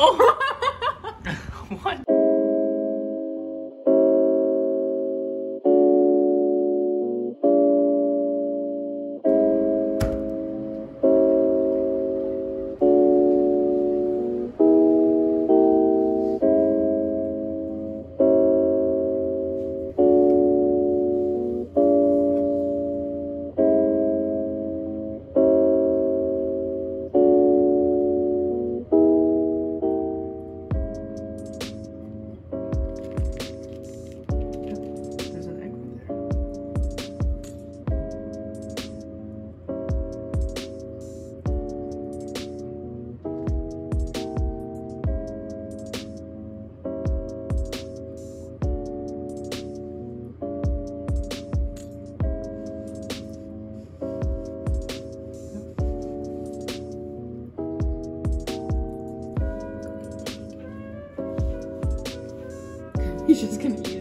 oh He's just gonna eat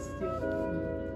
ですよ。